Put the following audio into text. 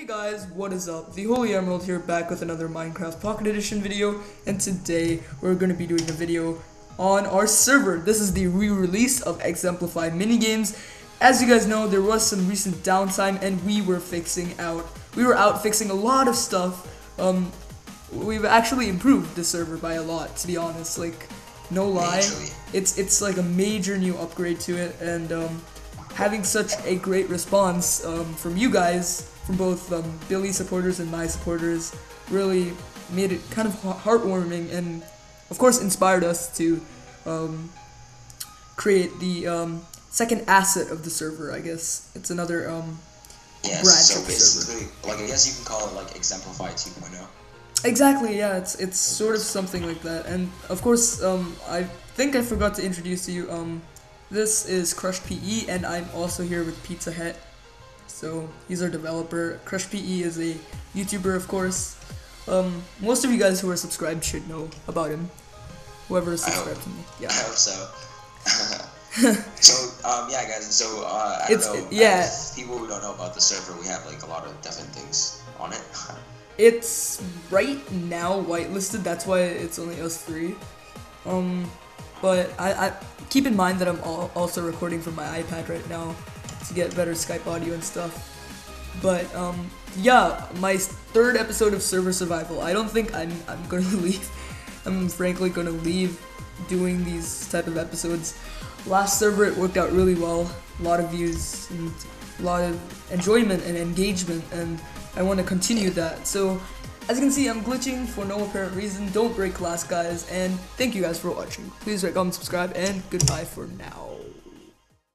Hey guys, what is up? The Holy Emerald here back with another Minecraft Pocket Edition video and today we're going to be doing a video on our server. This is the re-release of Exemplified minigames. As you guys know, there was some recent downtime and we were fixing out, we were out fixing a lot of stuff. Um, we've actually improved the server by a lot, to be honest, like, no lie. It's, it's like a major new upgrade to it and um, having such a great response um, from you guys, from both um, Billy supporters and my supporters, really made it kind of heartwarming and, of course, inspired us to um, create the um, second asset of the server. I guess it's another. Um, Yes, branch so of the server. like I guess you can call it like Xemplify 2.0. Exactly, yeah, it's it's sort of something like that. And of course, um, I think I forgot to introduce to you. Um, this is Crush PE, and I'm also here with Pizza Hut. So he's our developer. Crush PE is a YouTuber, of course. Um, most of you guys who are subscribed should know about him. Whoever is subscribed to me, Yeah. I hope so. so um, yeah, guys. So uh, I don't It's- know. yeah. uh, people who don't know about the server, we have like a lot of different things on it. It's right now whitelisted. That's why it's only us three. Um, but I, I keep in mind that I'm al- also recording from my iPad right now to get better Skype audio and stuff. But um, yeah, my third episode of Server Survival. I don't think I'm I'm gonna leave. I'm frankly gonna leave doing these type of episodes. Last server it worked out really well. A lot of views and a lot of enjoyment and engagement, and I want to continue that. So, as you can see, I'm glitching for no apparent reason. Don't break glass, guys, and thank you guys for watching. Please rate, comment, subscribe, and goodbye for now.